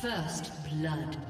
First blood.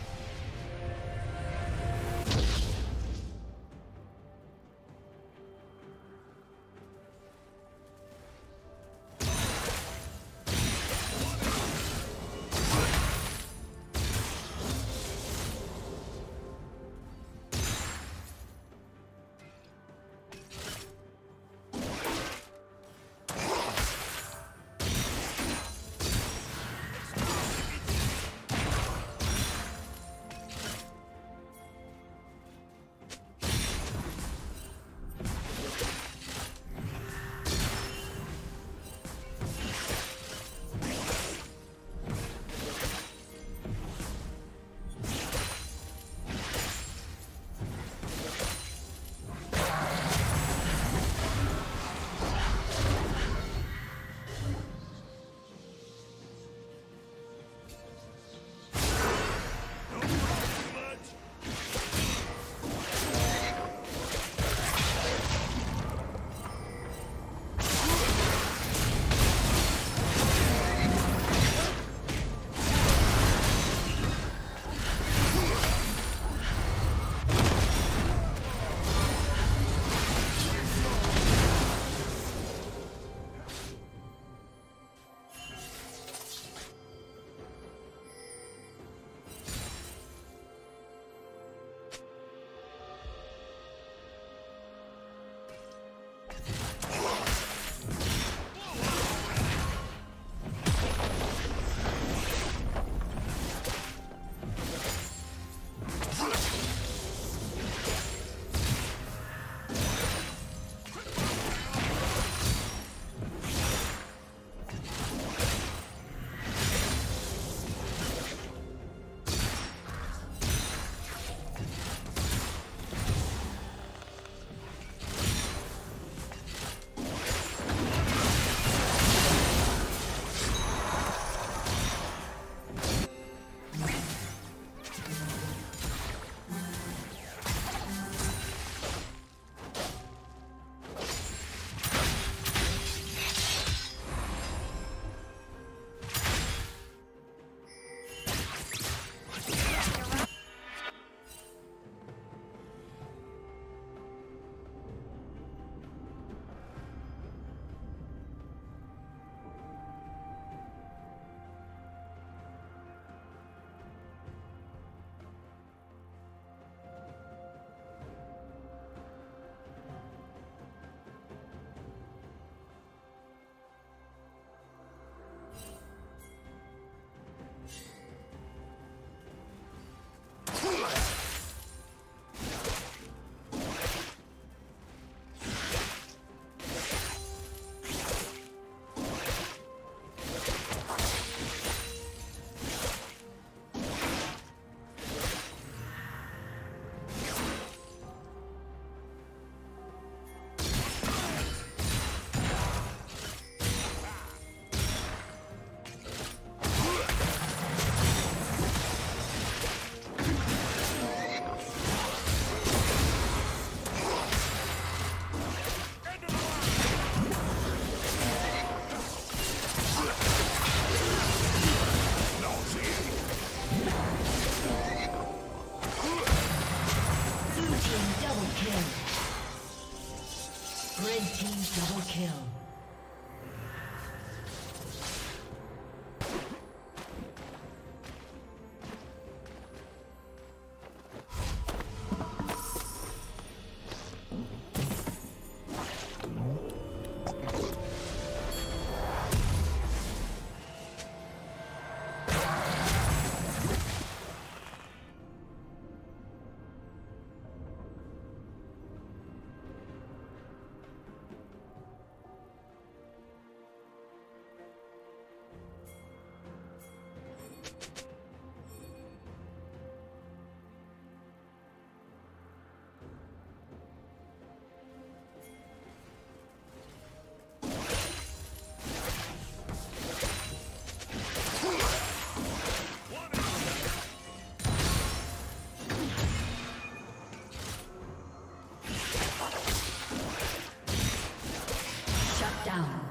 down.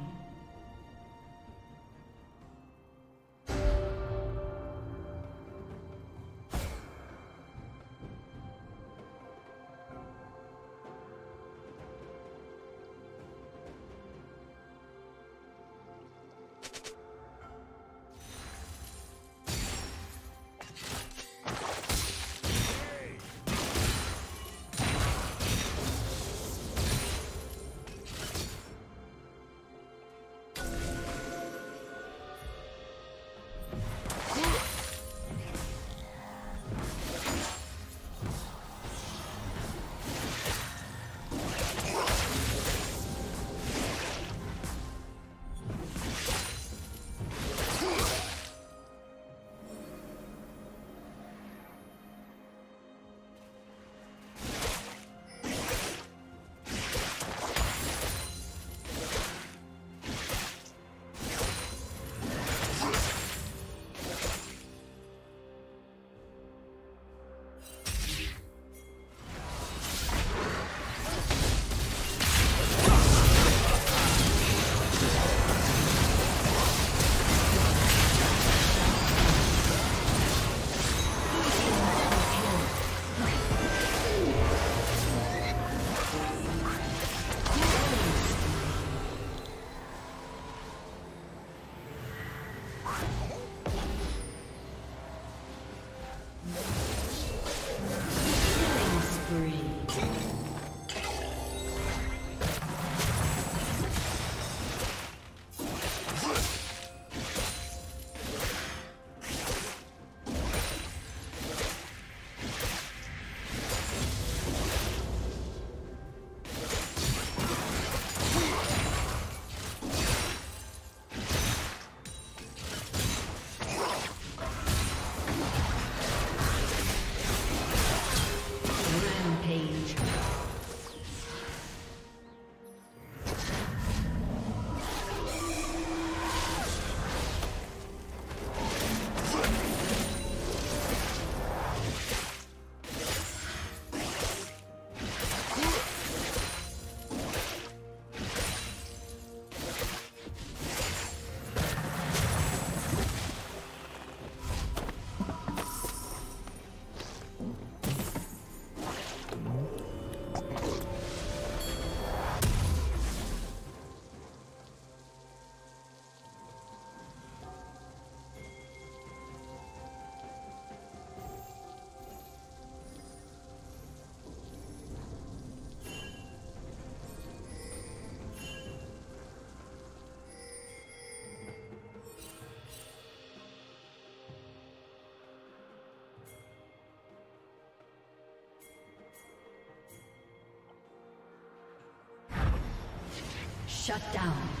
Shut down.